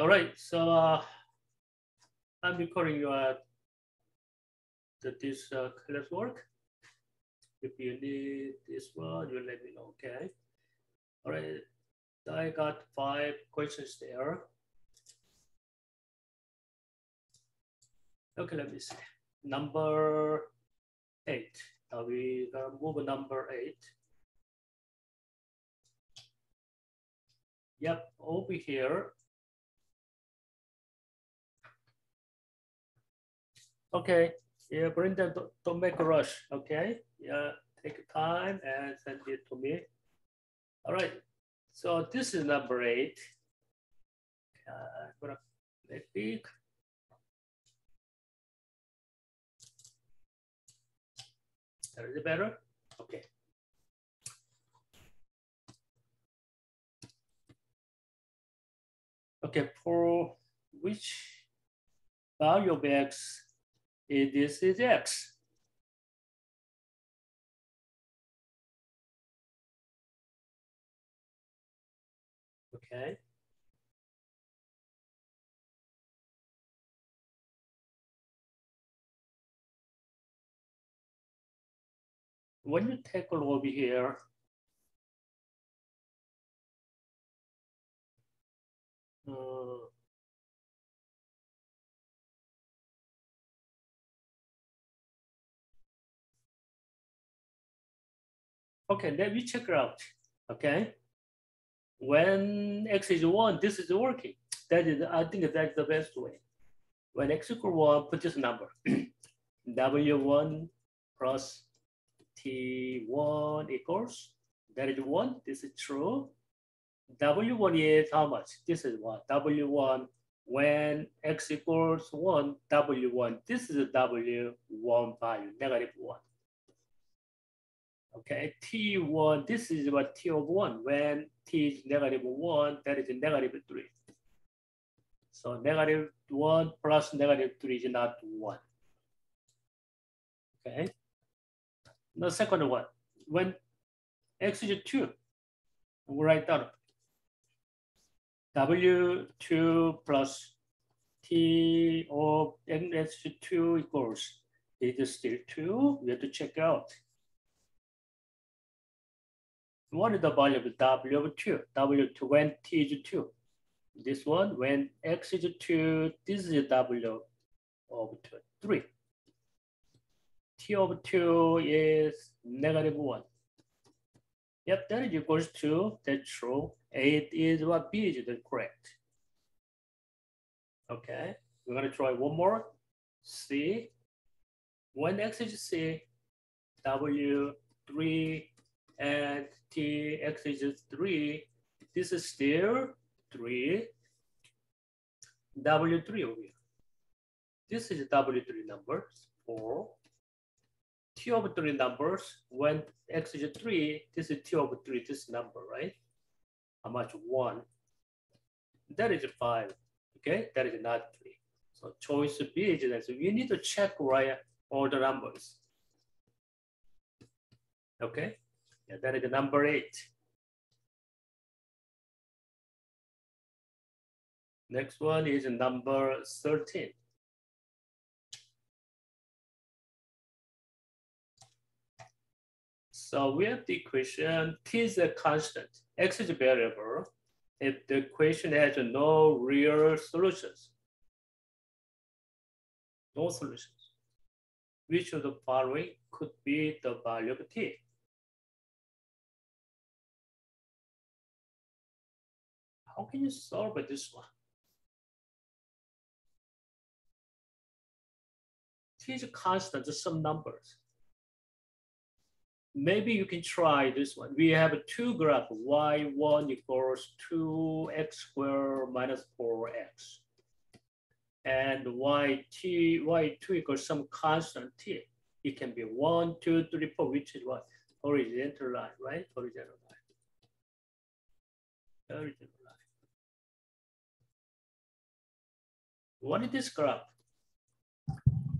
All right, so uh, I'm recording you uh, this uh, classwork. If you need this one, you let me know, okay? All right, I got five questions there. Okay, let me see. Number eight. Now we gonna move number eight. Yep, over here. Okay, yeah, Brenda, don't, don't make a rush, okay? Yeah, take time and send it to me. All right, so this is number eight. Uh, I'm gonna make big. Is it better? Okay. Okay, for which is this is x? Okay. When you take a look over here, uh, okay, let me check it out. Okay. When x is one, this is working. That is, I think that's the best way. When x equal one, put this number. W1 plus T1 equals, that is one, this is true. W1 is how much? This is what? W1 when x equals one, W1, this is W1 value, negative one. Okay, T1, this is what T of one, when T is negative one, that is negative three. So negative one plus negative three is not one. Okay. The second one, when x is two, we write down W2 plus T of NS2 equals, it is still two, we have to check out. What is the value of W of two? W2 when T is two. This one, when X is two, this is W of two, three. T of two is negative one. Yep, that is equals to, that's true. Eight is what B is the correct. Okay, we're gonna try one more. C, when X is C, W three and T X is three, this is still three, W three over here. This is W three numbers, four, T over three numbers, when X is three, this is T over three, this number, right? How much? One. That is five, okay? That is not three. So choice B is that. So you need to check right all the numbers. Okay, yeah, that is the number eight. Next one is number 13. So we have the equation t is a constant, x is a variable. If the equation has no real solutions, no solutions, which of the following could be the value of t? How can you solve this one? T is a constant, just some numbers maybe you can try this one. We have a two graph, y1 equals 2x squared minus 4x. And yt, y2 equals some constant t. It can be 1, 2, 3, 4, which is what? Horizontal line, right? Horizontal line. Horizontal What is this graph?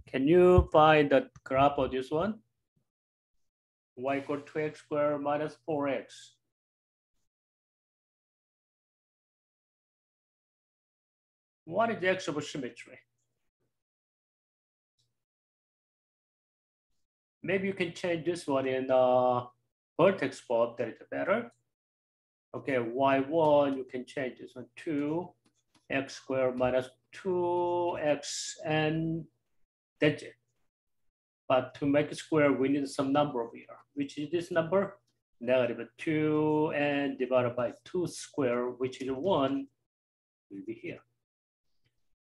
Can you find the graph of this one? y equal 2x squared minus 4x. What is the axis of symmetry? Maybe you can change this one in uh, vertex form, that is better. Okay, y1, you can change this one to x squared minus 2x and that's it. But to make it square, we need some number over here, which is this number, negative 2 and divided by 2 square, which is 1, will be here.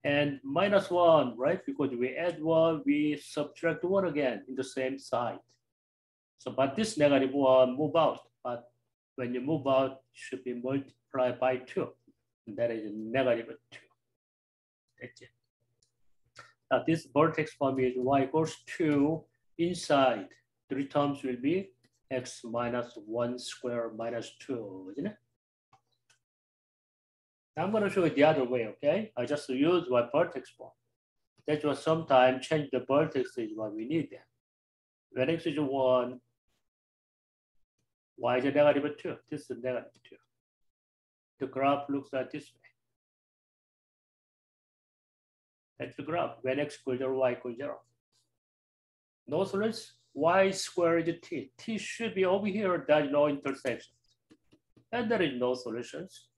And minus 1, right? Because we add 1, we subtract 1 again in the same side. So, but this negative 1 move out. But when you move out, should be multiplied by 2. That is negative 2. That's it. Now this vertex form is y equals 2 inside. Three terms will be x minus 1 square minus 2, isn't it? I'm going to show you the other way, okay? I just use my vertex form. That's why sometimes change the vertex is what we need there. When x is 1, y is a negative 2. This is negative 2. The graph looks like this way. That's the graph. When x equals 0, y equals 0. No solution. y squared is t. t should be over here. There's no intersection. And there is no solutions.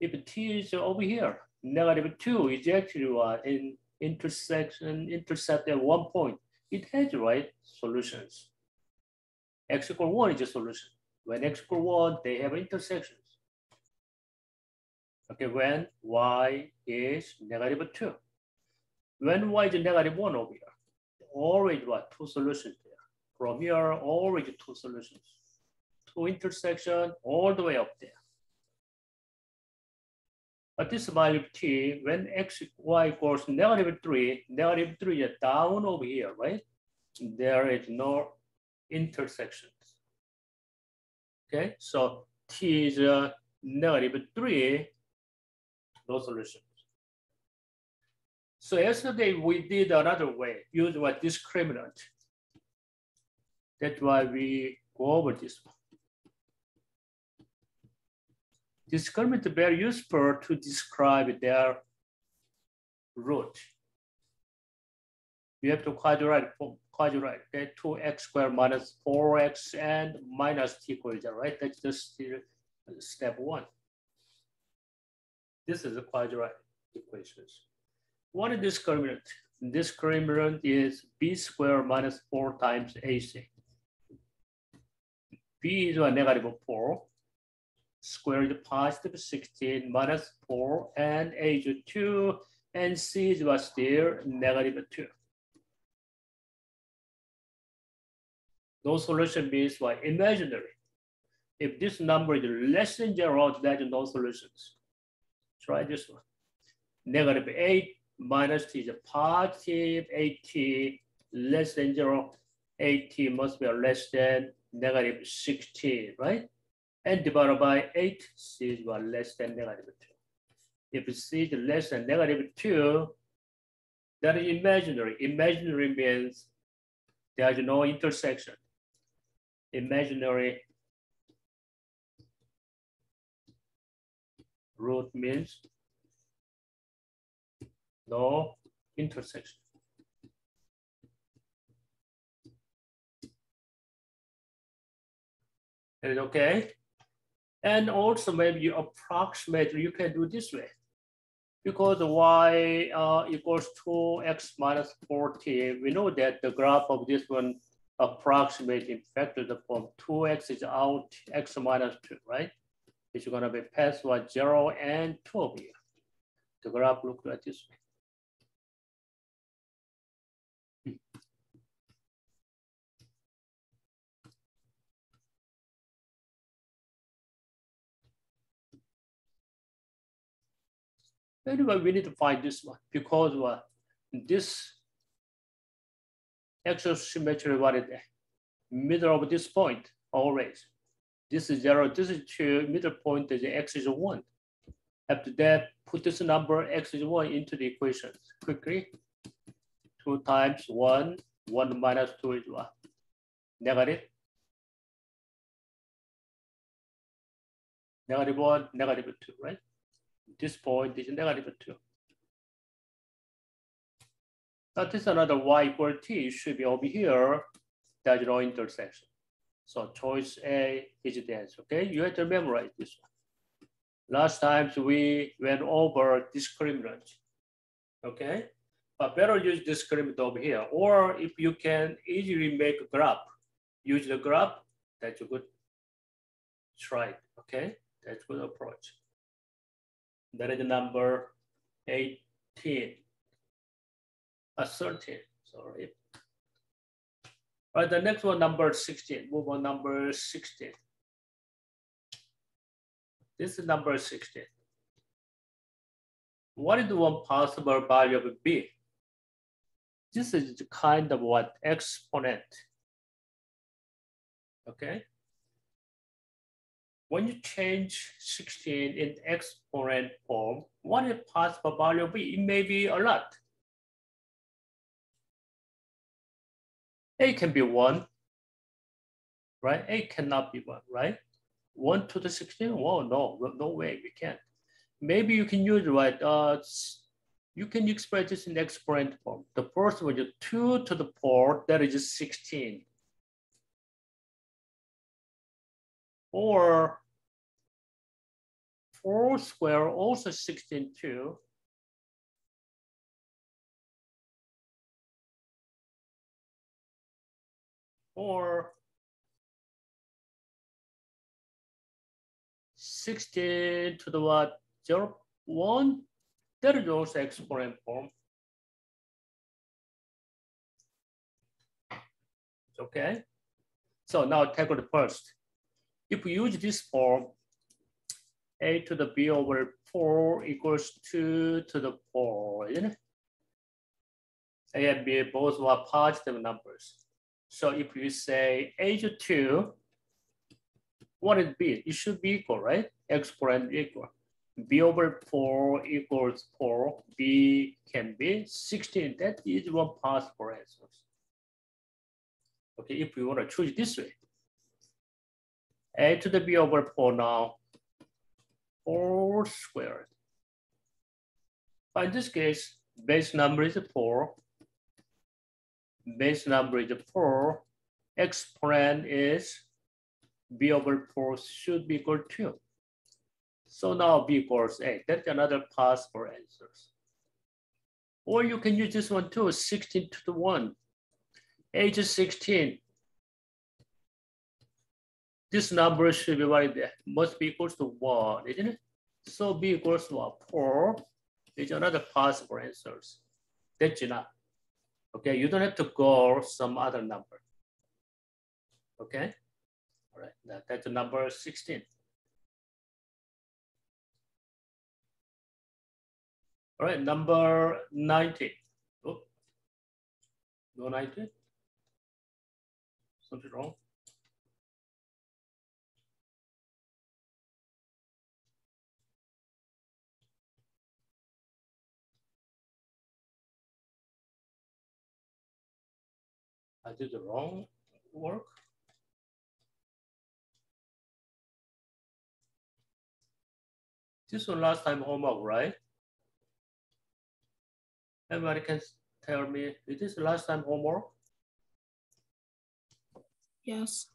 If t is over here, negative 2 is actually uh, in intersection, intersect at one point. It has right solutions. x equal 1 is a solution. When x equal 1, they have intersections. Okay, when y is negative 2. When y is negative 1 over here, always what? Two solutions there. From here, always two solutions. Two intersection all the way up there. But this value t, when x, y equals negative 3, negative 3 is down over here, right? There is no intersections. Okay, so t is uh, negative 3, no solutions. So yesterday we did another way, use a discriminant. That's why we go over this one. Discriminant is very useful to describe their root. You have to quadrate quadrate, okay? 2x squared minus 4x and minus t equals zero, right? That's just uh, step one. This is the quadratic equations. What is this discriminant? This discriminant is b squared minus 4 times ac. b is a negative 4, squared positive 16 minus 4, and a is 2, and c is still negative 2. No solution means what? Imaginary. If this number is less than zero, there's no solutions. Try this one. Negative 8 minus t is a positive 8t less than 0. 8t must be less than negative 16, right? And divided by 8, c is well less than negative 2. If c is less than negative 2, that is imaginary. Imaginary means there is no intersection. Imaginary root means no intersection. Is okay? And also maybe you approximate, you can do this way. Because y uh, equals 2x minus 40, we know that the graph of this one approximating factor the 2x is out, x minus 2, right? it's going to be password zero and two over here. The graph looks like this way. Hmm. Anyway, we need to find this one because what this actual symmetry what is the middle of this point always. This is zero, this is two, middle point is x is one. After that, put this number x is one into the equations quickly. Two times one, one minus two is one. Negative. Negative one, negative two, right? This point is negative 2. This is another y equal t should be over here. There's no intersection. So choice A is the answer, okay? You have to memorize this one. Last times we went over discriminant, okay? But better use discriminant over here. Or if you can easily make a graph, use the graph, that's a good try, okay? That's a good approach. That is number 18, 13, sorry. All right, the next one, number 16, move on number 16. This is number 16. What is the one possible value of b? This is kind of what exponent. Okay. When you change 16 in exponent form, what is possible value of b? It may be a lot. A can be one, right? A cannot be one, right? 1 to the 16? Well, no, no way, we can't. Maybe you can use, right, uh, you can express this in exponent form. The first one is 2 to the 4, that is 16. Or 4 square, also 16 too. Or 16 to the what? 0, 1, that is also exponent form. Okay. So now take the first. If we use this form, a to the b over 4 equals 2 to the 4, isn't it? A and b both are positive numbers. So if you say a to 2, what is b? It should be equal, right? Exponent equal. b over 4 equals 4. b can be 16. That is one possible answer. Okay, if you want to choose this way. a to the b over 4 now, 4 squared. But in this case, base number is 4. Base number is 4. Exponent is b over 4 should be equal to. So now b equals a. That's another possible answers. Or you can use this one too, 16 to the 1. Age is 16. This number should be right there. Must be equals to 1, isn't it? So b equals to 4 is another possible answers. That's enough. Okay, you don't have to go some other number. Okay. All right, that, that's number 16. All right, number 90. Oh, no 90? Something wrong? I did the wrong work. This was last time homework, right? Everybody can tell me, is this last time homework? Yes.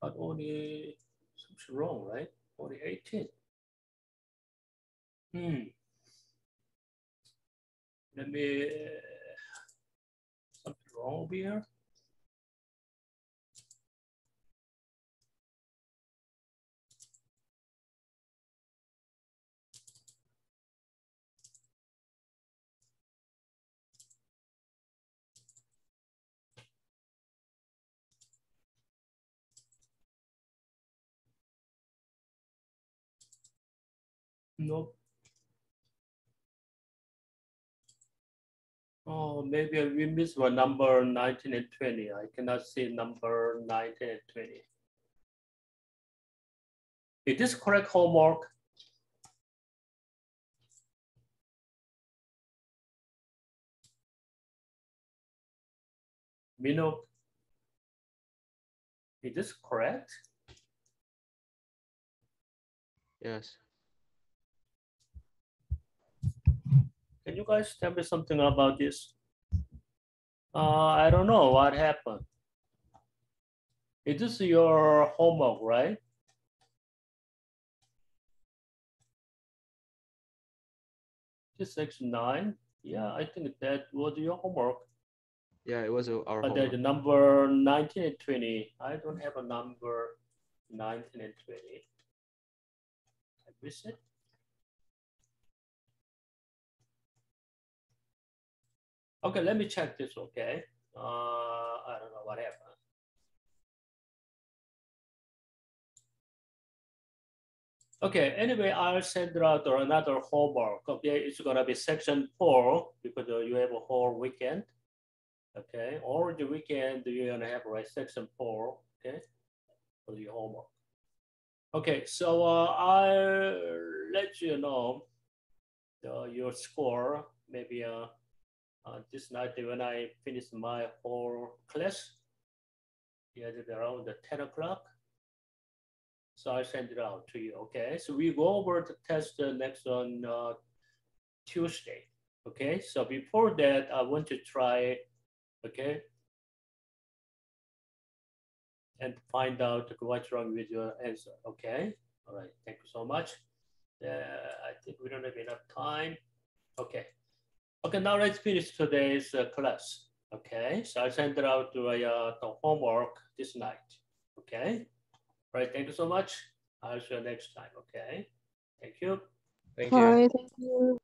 But only something wrong, right? Only 18. Hmm. Let me, uh, something wrong here. Nope. Oh, maybe we missed one number 19 and 20. I cannot see number 19 and 20. Is this correct homework? Minok? Is this correct? Yes. Can you guys tell me something about this? Uh, I don't know what happened. Is this your homework, right? This section nine. Yeah, I think that was your homework. Yeah, it was our homework. a number 19 and 20. I don't have a number 19 and 20. I miss it. Okay, let me check this, okay? Uh, I don't know what happened. Okay, anyway, I'll send out another homework. Okay, it's gonna be section four because you have a whole weekend. Okay, or the weekend you're gonna have right section four. Okay, for your homework. Okay, so uh, I'll let you know uh, your score maybe uh, uh, this night when I finish my whole class. Yeah, it's around the 10 o'clock. So I'll send it out to you. Okay, so we go over the test uh, next on uh, Tuesday. Okay, so before that, I want to try okay? And find out what's wrong with your answer, okay? All right, thank you so much. Uh, I think we don't have enough time. Okay. Okay, now let's finish today's uh, class. Okay, so I'll send it out to uh, the homework this night. Okay. All right, thank you so much. I'll see you next time. Okay. Thank you. Thank you. Bye. Thank you.